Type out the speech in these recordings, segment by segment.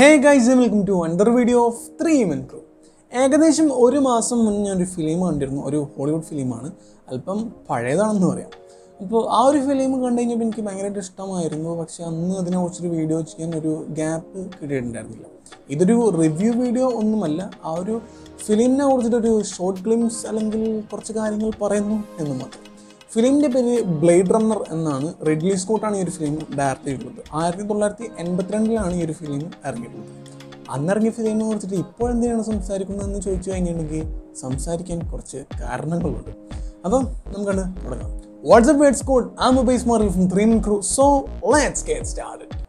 Hey guys welcome to another video of three men ഏകദേശം ഒരു മാസം മുന്നേ ഞാനൊരു ഫിലിം കണ്ടിരുന്നു. ഒരു ഹോളിവുഡ് ഫിലിമാണ് അല്പം പഴയതാണെന്ന് പറയാം. അപ്പോൾ ആ ഒരു ഫിലിം കണ്ടു കഴിഞ്ഞപ്പോൾ എനിക്ക് ഭയങ്കരമായിട്ട് ഇഷ്ടമായിരുന്നു. പക്ഷെ അന്ന് അതിനെക്കുറിച്ചൊരു വീഡിയോ ചെയ്യാൻ ഒരു ഗ്യാപ്പ് കിട്ടിയിട്ടുണ്ടായിരുന്നില്ല. ഇതൊരു റിവ്യൂ വീഡിയോ ഒന്നുമല്ല ആ ഒരു ഫിലിമിനെ കുറിച്ചിട്ടൊരു ഷോർട്ട് ക്ലിംസ് അല്ലെങ്കിൽ കുറച്ച് കാര്യങ്ങൾ പറയുന്നു എന്ന് മാത്രം. ഫിലിമിന്റെ പേര് ബ്ലേഡ് റണ്ണർ എന്നാണ് റിഡ്ലി സ്കോട്ടാണ് ഈ ഒരു ഫിലിം ഡയറക്റ്റ് ചെയ്തിട്ടുള്ളത്. ആയിരത്തി തൊള്ളായിരത്തി എൺപത്തിരണ്ടിലാണ് ഈ ഒരു ഫിലിം ഇറങ്ങിയിട്ടുള്ളത്. അന്നിറങ്ങിയ ഫിലിമിനെ കുറിച്ചിട്ട് ഇപ്പോൾ എന്തിനാണ് സംസാരിക്കുന്നതെന്ന് ചോദിച്ചു കഴിഞ്ഞിട്ടുണ്ടെങ്കിൽ സംസാരിക്കാൻ കുറച്ച് കാരണങ്ങളുണ്ട്. അപ്പം നമുക്കത് തുടങ്ങാം. വാട്സ്ആപ്പ് വേഡ്സ് കോഡ് ആ mobile സ്മാറിൽ from three crew so let's get started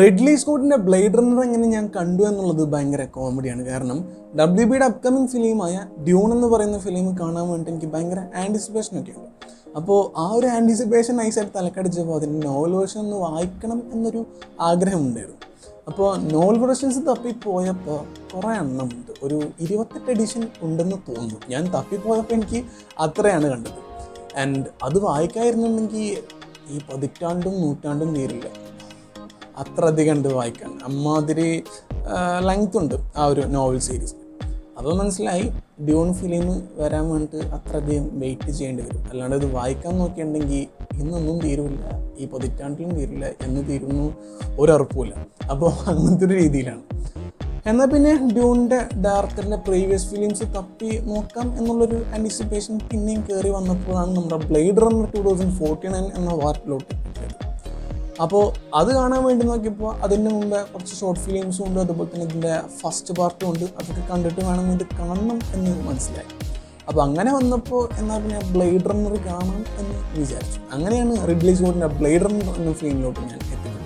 Ridley സ്കോട്ടിന്റെ Blade Runner എങ്ങനെ ഞാൻ കണ്ടു എന്നുള്ളത് ഭയങ്കര കോമഡിയാണ് കാരണം ഡബ്ല്യു ബിയുടെ അപ്കമിങ് ഫിലിമായ ഡ്യൂൺ എന്ന് പറയുന്ന ഫിലിം കാണാൻ വേണ്ടി എനിക്ക് ഭയങ്കര ആന്റിസിപ്പേഷൻ ഒക്കെ ഉണ്ട്. അപ്പോൾ ആ ഒരു ആന്റിസിപ്പേഷൻ നൈസായിട്ട് തലക്കടിച്ചപ്പോൾ അതിന്റെ നോവൽ വേർഷൻ ഒന്ന് വായിക്കണം എന്നൊരു ആഗ്രഹം ഉണ്ടായിരുന്നു. അപ്പോൾ നോവൽ വെർഷൻസ് തപ്പിപ്പോയപ്പോൾ കുറേ എണ്ണം ഉണ്ട്. ഒരു ഇരുപത്തെട്ട് എഡിഷൻ ഉണ്ടെന്ന് തോന്നുന്നു. ഞാൻ തപ്പിപ്പോയപ്പോൾ എനിക്ക് അത്രയാണ് കണ്ടത്. ആൻഡ് അത് വായിക്കായിരുന്നുണ്ടെങ്കിൽ ഈ പതിറ്റാണ്ടും നൂറ്റാണ്ടും തീരില്ല അത്ര അധികം ഉണ്ട് വായിക്കാൻ. അമ്മാതിരി ലെങ്ത് ഉണ്ട് ആ ഒരു നോവൽ സീരീസ് അപ്പോൾ മനസ്സിലായി ഡ്യൂൺ ഫിലിം വരാൻ വേണ്ടിയിട്ട് അത്രയധികം വെയിറ്റ് ചെയ്യേണ്ടി വരും. അല്ലാണ്ട് ഇത് വായിക്കാൻ നോക്കിയിട്ടുണ്ടെങ്കിൽ ഇന്നൊന്നും തീരില്ല ഈ പതിറ്റാണ്ടിലും തീരില്ല എന്ന് തീരുന്നു ഒരറപ്പുമില്ല. അപ്പോൾ അങ്ങനത്തെ ഒരു രീതിയിലാണ്. എന്നാൽ പിന്നെ ഡ്യൂണിന്റെ ഡയറക്ടറിന്റെ പ്രീവിയസ് ഫിലിംസ് തപ്പി നോക്കാം എന്നുള്ളൊരു ആന്റിസിപ്പേഷൻ പിന്നെയും കയറി വന്നപ്പോഴാണ് നമ്മുടെ Blade Runner two thousand forty nine എന്ന വാർട്ടിലോട്ട് അപ്പോൾ അത് കാണാൻ വേണ്ടി നോക്കിയപ്പോൾ അതിന് മുമ്പേ കുറച്ച് ഷോർട്ട് ഫിലിംസും ഉണ്ട് അതുപോലെ തന്നെ ഇതിന്റെ ഫസ്റ്റ് പാർട്ടും ഉണ്ട്. അതൊക്കെ കണ്ടിട്ട് വേണം ഇത് കാണണം എന്ന് മനസ്സിലായി. അപ്പോൾ അങ്ങനെ വന്നപ്പോൾ എന്നാൽ പിന്നെ ബ്ലേഡ് റണ്ണർ കാണണം എന്ന് വിചാരിച്ചു. അങ്ങനെയാണ് റിഡ്ലി സ്കോട്ടിന്റെ ബ്ലേഡ് റണ്ണർ എന്ന ഫിലിമിലോട്ട് ഞാൻ എത്തിപ്പെട്ടത്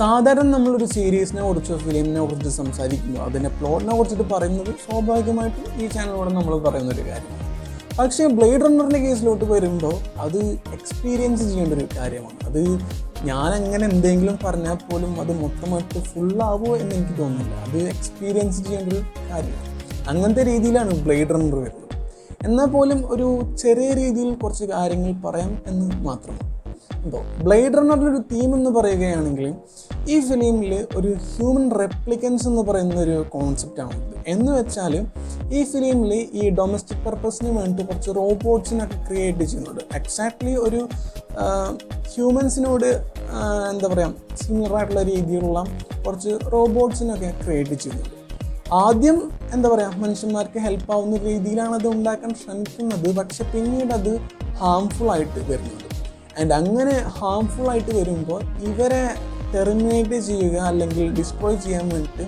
സാധാരണ നമ്മളൊരു സീരീസിനെ കുറിച്ചോ ഫിലിമിനെ കുറിച്ച് സംസാരിക്കുമ്പോൾ അതിന്റെ പ്ലോട്ടിനെ കുറിച്ചിട്ട് പറയുന്നത് സ്വാഭാവികമായിട്ടും ഈ ചാനലിലൂടെ നമ്മൾ പറയുന്നൊരു കാര്യമാണ്. പക്ഷേ ബ്ലേഡ് റണ്ണറിന്റെ കേസിലോട്ട് വരുമ്പോൾ അത് എക്സ്പീരിയൻസ് ചെയ്യേണ്ട ഒരു കാര്യമാണ്. അത് ഞാൻ അങ്ങനെ എന്തെങ്കിലും പറഞ്ഞാൽ പോലും അത് മൊത്തമായിട്ട് ഫുള്ളാവുമോ എന്ന് എനിക്ക് തോന്നുന്നില്ല. അത് എക്സ്പീരിയൻസ് ചെയ്യേണ്ട ഒരു കാര്യമാണ്. അങ്ങനത്തെ രീതിയിലാണ് ബ്ലേഡ് റണ്ണർ വരുന്നത്. എന്നാൽ പോലും ഒരു ചെറിയ രീതിയിൽ കുറച്ച് കാര്യങ്ങൾ പറയാം എന്ന് മാത്രമാണ്. അപ്പോൾ ബ്ലേഡ് ഒരു തീം എന്ന് പറയുകയാണെങ്കിൽ ഈ ഫിലിമിൽ ഒരു ഹ്യൂമൻ റെപ്ലിക്കൻസ് എന്ന് പറയുന്ന ഒരു കോൺസെപ്റ്റാണ് എന്ന് വെച്ചാൽ ഈ ഫിലിമിൽ ഈ ഡൊമസ്റ്റിക് പർപ്പസിന് വേണ്ടി കുറച്ച് റോബോട്ട്സിനൊക്കെ ക്രിയേറ്റ് ചെയ്യുന്നുണ്ട്. എക്സാക്ട്ലി ഒരു ഹ്യൂമൻസിനോട് എന്താ പറയുക സിമിലർ ആയിട്ടുള്ള രീതിയിലുള്ള കുറച്ച് റോബോട്ട്സിനൊക്കെ ക്രിയേറ്റ് ചെയ്യുന്നുണ്ട്. ആദ്യം എന്താ പറയുക മനുഷ്യന്മാർക്ക് ഹെൽപ്പ് ആവുന്ന രീതിയിലാണ് അത് ഉണ്ടാക്കാൻ ശ്രമിക്കുന്നത്. പക്ഷെ പിന്നീട് അത് ഹാംഫുൾ ആയിട്ട് വരുന്നുണ്ട്. ആൻഡ് അങ്ങനെ ഹാംഫുൾ ആയിട്ട് വരുമ്പോൾ ഇവരെ ടെർമിനേറ്റ് ചെയ്യുക അല്ലെങ്കിൽ ഡിസ്ട്രോയ് ചെയ്യാൻ വേണ്ടിയിട്ട്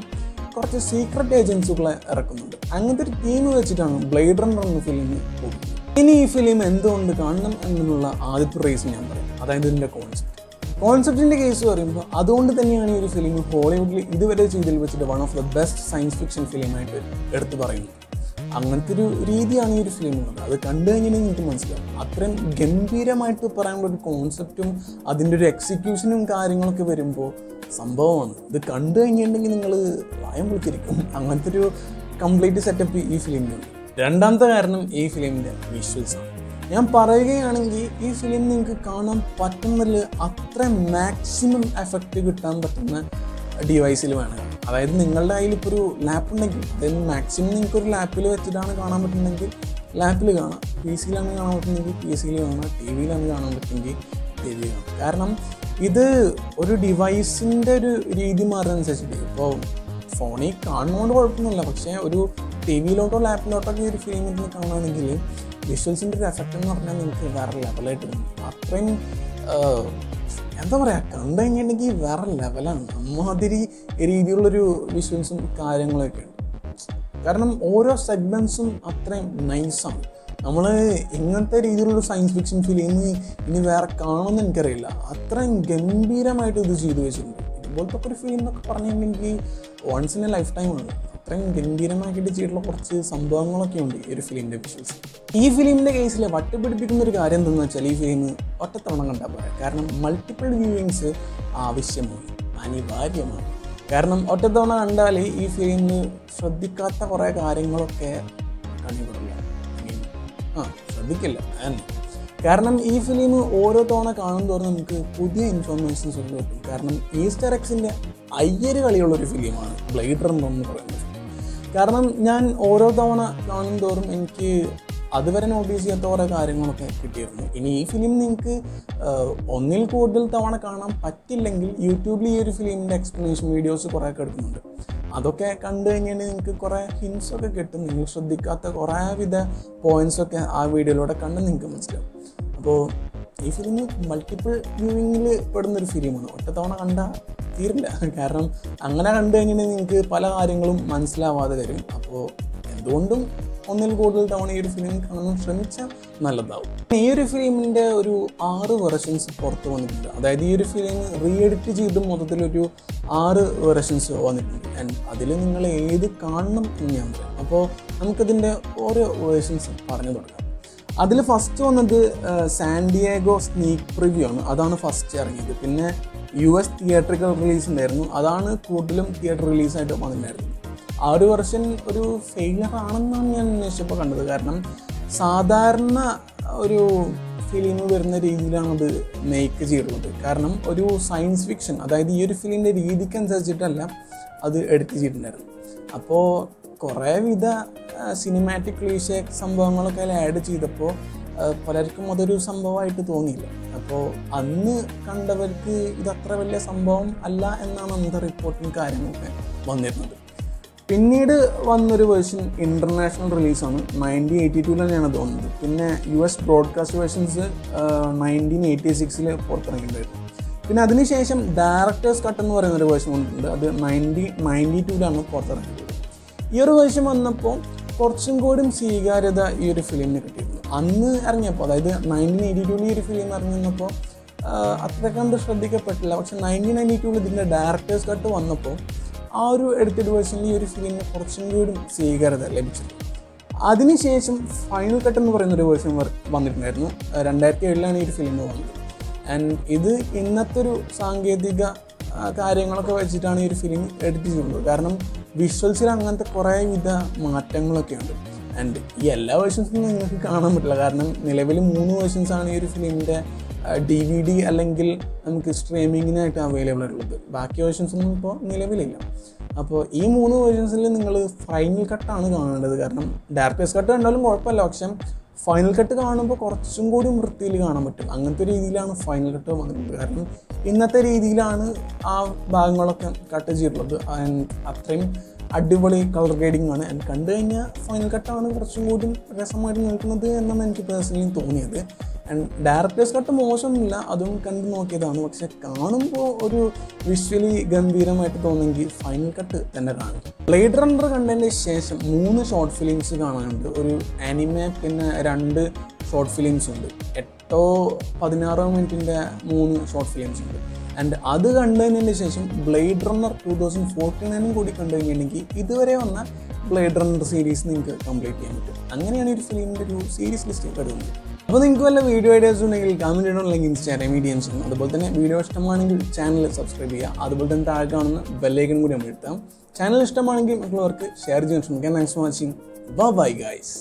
കുറച്ച് സീക്രട്ട് ഏജൻസുകളെ ഇറക്കുന്നുണ്ട്. അങ്ങനത്തെ ഒരു ടീം വെച്ചിട്ടാണ് ബ്ലേഡ് റണ്ണർ എന്ന ഫിലിം പോകുന്നത്. ഇനി ഈ ഫിലിം എന്തുകൊണ്ട് കാണണം എന്നുള്ള ആദ്യത്തെ റീസൺ ഞാൻ പറയും. അതായത് ഇതിന്റെ കോൺസെപ്റ്റ് കോൺസെപ്റ്റിന്റെ കേസ് പറയുമ്പോൾ അതുകൊണ്ട് തന്നെയാണ് ഈ ഒരു ഫിലിം ഹോളിവുഡിൽ ഇതുവരെ ചെയ്തതിൽ വെച്ചിട്ട് one of the best science fiction ഫിലിമായിട്ട് എടുത്തു പറയുന്നത്. അങ്ങനത്തെ ഒരു രീതിയാണ് ഈ ഒരു ഫിലിം ഉള്ളത്. അത് കണ്ടു കഴിഞ്ഞാൽ നിങ്ങൾക്ക് മനസ്സിലാവും. അത്രയും ഗംഭീരമായിട്ട് പറയാനുള്ള ഒരു കോൺസെപ്റ്റും അതിന്റെ ഒരു എക്സിക്യൂഷനും കാര്യങ്ങളൊക്കെ വരുമ്പോൾ സംഭവമാണ്. ഇത് കണ്ടു കഴിഞ്ഞിട്ടുണ്ടെങ്കിൽ നിങ്ങൾ പ്രായം വിളിച്ചിരിക്കും. അങ്ങനത്തെ ഒരു കംപ്ലീറ്റ് സെറ്റപ്പ് ഈ ഫിലിമിനുണ്ട് രണ്ടാമത്തെ കാരണം ഈ ഫിലിമിന്റെ വിഷ്വൽസാണ് ഞാൻ പറയുകയാണെങ്കിൽ ഈ ഫിലിം നിങ്ങൾക്ക് കാണാൻ പറ്റുന്നതിൽ അത്ര മാക്സിമം എഫക്റ്റ് കിട്ടാൻ പറ്റുന്ന ഡിവൈസിൽ വേണം. അതായത് നിങ്ങളുടെ കയ്യിൽ ഇപ്പോൾ ഒരു ലാപ്പ് ഉണ്ടെങ്കിൽ അതായത് മാക്സിമം നിങ്ങൾക്ക് ഒരു ലാപ്പിൽ വെച്ചിട്ടാണ് കാണാൻ പറ്റുന്നതെങ്കിൽ ലാപ്പിൽ കാണാം. പി സിയിലാണ് കാണാൻ പറ്റുന്നെങ്കിൽ പി സിയിൽ കാണാം. ടി വിയിലാണ് കാണാൻ പറ്റുമെങ്കിൽ ടി വി കാണാം. കാരണം ഇത് ഒരു ഡിവൈസിന്റെ ഒരു രീതി മാറുന്നതനുസരിച്ചിട്ട്. ഇപ്പോൾ ഫോണിൽ കാണുന്നതുകൊണ്ട് കുഴപ്പമൊന്നുമില്ല. പക്ഷേ ഒരു ടി വിയിലോട്ടോ ലാപ്പിലോട്ടോ ഒക്കെ ഒരു ഫിലിം ഇരുന്ന് കാണുകയാണെങ്കിൽ വിഷ്വൽസിന്റെ ഒരു എഫക്റ്റ് എന്ന് പറഞ്ഞാൽ നിങ്ങൾക്ക് വേറെ ലെവലായിട്ട് തോന്നും അത്രയും എന്താ പറയുക കണ്ടു കഴിഞ്ഞിട്ടുണ്ടെങ്കിൽ വേറെ ലെവലാണ് അമ്മാതിരി രീതിയിലുള്ളൊരു വിഷ്വൽസും കാര്യങ്ങളൊക്കെ ഉണ്ട്. കാരണം ഓരോ സെഗ്മെൻസും അത്രയും നൈസാണ് നമ്മൾ ഇങ്ങനത്തെ രീതിയിലുള്ള സയൻസ് ഫിക്ഷൻ ഫിലിം ഇനി വേറെ കാണുമെന്ന് എനിക്കറിയില്ല. അത്രയും ഗംഭീരമായിട്ട് ഇത് ചെയ്തു വെച്ചിട്ടുണ്ട്. ഇതുപോലത്തെ ഒരു ഫിലിം എന്നൊക്കെ പറഞ്ഞിട്ടുണ്ടെങ്കിൽ once in a lifetime ടൈമാണ് അത്രയും ഗംഭീരമാക്കിയിട്ട് ചെയ്തിട്ടുള്ള കുറച്ച് സംഭവങ്ങളൊക്കെ ഉണ്ട് ഈ ഒരു ഫിലിമിന്റെ വിഷ്വൽസ് ഈ ഫിലിമിന്റെ കേസിൽ വട്ടുപിടിപ്പിക്കുന്ന ഒരു കാര്യം എന്തെന്ന് വെച്ചാൽ ഈ ഫിലിം ഒറ്റത്തവണ കണ്ടാൽ പോരാ. കാരണം മൾട്ടിപ്പിൾ വ്യൂവിങ്സ് ആവശ്യമാണ് അനിവാര്യമാണ്. കാരണം ഒറ്റത്തവണ കണ്ടാൽ ഈ ഫിലിമിന് ശ്രദ്ധിക്കാത്ത കുറേ കാര്യങ്ങളൊക്കെ കണ്ടുപിടില്ല ആ ശ്രദ്ധിക്കില്ല കാരണം ഈ ഫിലിം ഓരോ തവണ കാണുന്തോറും നമുക്ക് പുതിയ ഇൻഫർമേഷൻസ് കിട്ടും. കാരണം ഈസ്റ്റർ എക്സിന്റെ അയ്യര് കളിയുള്ള ഒരു ഫിലിമാണ് ബ്ലൈഡർ എന്ന് പറയുന്നത്. കാരണം ഞാൻ ഓരോ തവണ കാണും തോറും എനിക്ക് അതുവരെ നോട്ടീസ് ചെയ്യാത്ത കുറേ കാര്യങ്ങളൊക്കെ കിട്ടിയിരുന്നു. ഇനി ഈ ഫിലിം നിങ്ങൾക്ക് ഒന്നിൽ കൂടുതൽ തവണ കാണാൻ പറ്റില്ലെങ്കിൽ യൂട്യൂബിൽ ഈ ഒരു ഫിലിമിന്റെ എക്സ്പ്ലനേഷൻ വീഡിയോസ് കുറേ എടുക്കുന്നുണ്ട്. അതൊക്കെ കണ്ടു കഴിഞ്ഞാൽ നിങ്ങൾക്ക് കുറേ ഹിൻസ് ഒക്കെ കിട്ടും. നിങ്ങൾ ശ്രദ്ധിക്കാത്ത കുറേ വിധ പോയിൻസൊക്കെ ആ വീഡിയോയിലൂടെ കണ്ട് നിങ്ങൾക്ക് മനസ്സിലാവും. അപ്പോൾ ഈ ഫിലിം മൾട്ടിപ്പിൾ വ്യൂവിങ്ങിൽ പെടുന്നൊരു ഫിലിമാണ് ഒറ്റ തവണ കണ്ട തീരില്ല കാരണം അങ്ങനെ കണ്ടു കഴിഞ്ഞാൽ നിങ്ങൾക്ക് പല കാര്യങ്ങളും മനസ്സിലാവാതെ വരും. അപ്പോൾ എന്തുകൊണ്ടും ഒന്നിൽ കൂടുതൽ തവണ ഈ ഒരു ഫിലിം കാണാൻ ശ്രമിച്ചാൽ നല്ലതാവും. ഈ ഒരു ഫിലിമിന്റെ ഒരു ആറ് വെർഷൻസ് പുറത്ത് വന്നിട്ടുണ്ട്. അതായത് ഈ ഒരു ഫിലിം റീ എഡിറ്റ് ചെയ്ത് മൊത്തത്തിലൊരു ആറ് വെർഷൻസ് വന്നിട്ടുണ്ട്. ആൻഡ് അതിൽ നിങ്ങൾ ഏത് കാണണം എന്ന് ഞാൻ പറയാം. അപ്പോൾ നമുക്കതിന്റെ ഓരോ വേർഷൻസ് പറഞ്ഞു തുടങ്ങാം. അതിൽ ഫസ്റ്റ് വന്നത് സാൻഡിയേഗോ സ്നീക്ക് പ്രിവ്യൂ ആണ്. അതാണ് ഫസ്റ്റ് ഇറങ്ങിയത്. പിന്നെ യു എസ് തിയേറ്ററിക്കൽ റിലീസ് ഉണ്ടായിരുന്നു. അതാണ് കൂടുതലും തിയേറ്റർ റിലീസായിട്ട് വന്നിട്ടുണ്ടായിരുന്നത്. ആ ഒരു വെർഷൻ ഒരു ഫെയിലർ ആണെന്നാണ് ഞാൻ അന്വേഷിച്ചപ്പോൾ കണ്ടത്. കാരണം സാധാരണ ഒരു ഫിലിം വരുന്ന രീതിയിലാണ് അത് മേക്ക് ചെയ്തിട്ടുള്ളത്. കാരണം ഒരു സയൻസ് ഫിക്ഷൻ അതായത് ഈ ഒരു ഫിലിമിന്റെ രീതിക്ക് അനുസരിച്ചിട്ടല്ല അത് എഡിറ്റ് ചെയ്തിട്ടുണ്ടായിരുന്നു അപ്പോൾ കുറേ വിധ സിനിമാറ്റിക് ക്ലീഷ സംഭവങ്ങളൊക്കെ അതിൽ ആഡ് ചെയ്തപ്പോൾ പലർക്കും അതൊരു സംഭവമായിട്ട് തോന്നിയില്ല. അപ്പോൾ അന്ന് കണ്ടവർക്ക് ഇതത്ര വലിയ സംഭവം അല്ല എന്നാണ് അന്നത്തെ റിപ്പോർട്ടും കാര്യങ്ങളൊക്കെ വന്നിരുന്നത്. പിന്നീട് വന്നൊരു വേർഷൻ ഇന്റർനാഷണൽ റിലീസാണ്. നയന്റീൻ എയ്റ്റി ടൂവിൽ തന്നെയാണ് തോന്നുന്നത് പിന്നെ U S broadcast versions nineteen eighty സിക്സിൽ പുറത്തിറങ്ങിയിട്ടുണ്ടായിരുന്നു പിന്നെ അതിനുശേഷം ഡയറക്ടേഴ്സ് കട്ട് എന്ന് പറയുന്ന ഒരു വേർഷൻ വന്നിട്ടുണ്ട്. അത് നയന്റി നയന്റി ടൂവിലാണ് പുറത്തിറങ്ങിയത്. ഈ ഒരു വേർഷൻ വന്നപ്പോൾ കുറച്ചും കൂടി സ്വീകാര്യത ഈ ഒരു ഫിലിമിന് കിട്ടിയിരുന്നു അന്ന് ഇറങ്ങിയപ്പോൾ അതായത് നയന്റീൻ എയ്റ്റി ടൂവിൽ ഒരു ഫിലിം ഇറങ്ങി വന്നപ്പോൾ അത്ര ശ്രദ്ധിക്കപ്പെട്ടില്ല. പക്ഷെ നയന്റീൻ നയന്റി ടൂവിൽ ഇതിന്റെ ഡയറക്ടേഴ്സ് കട്ട് വന്നപ്പോൾ ആ ഒരു എഡിറ്റഡ് വേർഷൻ ഈ ഒരു ഫിലിമിന് കുറച്ചും കൂടി സ്വീകാര്യത ലഭിച്ചത് അതിനുശേഷം ഫൈനൽ കട്ട് എന്ന് പറയുന്ന ഒരു വേർഷൻ വന്നിട്ടുണ്ടായിരുന്നു. രണ്ടായിരത്തി ഏഴിലാണ് ഈ ഒരു ഫിലിം വന്നത്. ആൻഡ് ഇത് ഇന്നത്തെ ഒരു സാങ്കേതിക കാര്യങ്ങളൊക്കെ വെച്ചിട്ടാണ് ഈ ഒരു ഫിലിം എഡിറ്റ് ചെയ്യുന്നത് കാരണം വിഷ്വൽസിൽ അങ്ങനത്തെ കുറേ വിധ മാറ്റങ്ങളൊക്കെ ഉണ്ട് ആൻഡ് ഈ എല്ലാ വേർഷൻസും നിങ്ങൾക്ക് കാണാൻ പറ്റില്ല. കാരണം നിലവിൽ മൂന്ന് വേർഷൻസ് ആണ് ഈ ഒരു ഫിലിമിന്റെ ഡി വി ഡി അല്ലെങ്കിൽ നമുക്ക് സ്ട്രീമിങ്ങിനായിട്ട് അവൈലബിൾ ആയിട്ടുള്ളത്. ബാക്കി വേർഷൻസ് ഒന്നും ഇപ്പോൾ നിലവിലില്ല. അപ്പോൾ ഈ മൂന്ന് വേർഷൻസിൽ നിങ്ങൾ ഫൈനൽ കട്ടാണ് കാണേണ്ടത്. കാരണം ഡയറക്ടേഴ്സ് കട്ട് കണ്ടാലും കുഴപ്പമില്ല. പക്ഷെ ഫൈനൽ കട്ട് കാണുമ്പോൾ കുറച്ചും കൂടി വൃത്തിയിൽ കാണാൻ പറ്റും. അങ്ങനത്തെ രീതിയിലാണ് ഫൈനൽ കട്ട് വന്നിട്ടുള്ളത് കാരണം ഇന്നത്തെ രീതിയിലാണ് ആ ഭാഗങ്ങളൊക്കെ കട്ട് ചെയ്തിട്ടുള്ളത്. അത്രയും അടിപൊളി കളർ ഗ്രേഡിംഗ് ആണ്. ആൻഡ് കണ്ടു കഴിഞ്ഞാൽ ഫൈനൽ കട്ടാണ് കുറച്ചും കൂടി രസമായിട്ട് നിൽക്കുന്നത് എന്നാണ് എനിക്ക് പേഴ്സണലി തോന്നിയത്. ആൻഡ് ഡയറക്ടേഴ്സ് കട്ട് മോശമില്ല അതും കണ്ടു നോക്കിയതാണ്. പക്ഷെ കാണുമ്പോൾ ഒരു വിഷ്വലി ഗംഭീരമായിട്ട് തോന്നുമെങ്കിൽ ഫൈനൽ കട്ട് തന്നെ കാണും. ബ്ലേഡ് റണ്ണർ കണ്ടതിന് ശേഷം മൂന്ന് ഷോർട്ട് ഫിലിംസ് കാണാനുണ്ട്. ഒരു ആനിമെ പിന്നെ രണ്ട് ഷോർട്ട് ഫിലിംസ് ഉണ്ട്. എട്ടോ പതിനാറോ മിനിറ്റിന്റെ മൂന്ന് ഷോർട്ട് ഫിലിംസ് ഉണ്ട്. ആൻഡ് അത് കണ്ടതിന് ശേഷം Blade Runner two thousand forty നയനും കൂടി കണ്ടു കഴിഞ്ഞിട്ടുണ്ടെങ്കിൽ ഇതുവരെ വന്ന ബ്ലേഡ് റണ്ണർ സീരീസ് നിങ്ങൾക്ക് കംപ്ലീറ്റ് ചെയ്യാൻ പറ്റും. അങ്ങനെയാണ് ഒരു ഫിലിമിന്റെ ഒരു സീരീസ് ലിസ്റ്റ് കരുതുന്നത് അപ്പോൾ നിങ്ങൾക്ക് വല്ല വീഡിയോ ഐഡിയാസ് ഉണ്ടെങ്കിൽ കമന്റ് ചെയ്യണം അല്ലെങ്കിൽ ഇൻസ്റ്റാഗ്രാം ചെയ്യണം. അതുപോലെ തന്നെ വീഡിയോ ഇഷ്ടമാണെങ്കിൽ ചാനൽ സബ്സ്ക്രൈബ് ചെയ്യുക. അതുപോലെ തന്നെ താഴെ കാണുന്ന ബെല്ലൈക്കൺ കൂടി നമ്മൾ എടുത്താം ചാനൽ ഇഷ്ടമാണെങ്കിൽ മറ്റുള്ളവർക്ക് ഷെയർ ചെയ്യാൻ ശ്രമിക്കാം. Thanks for watching bye guys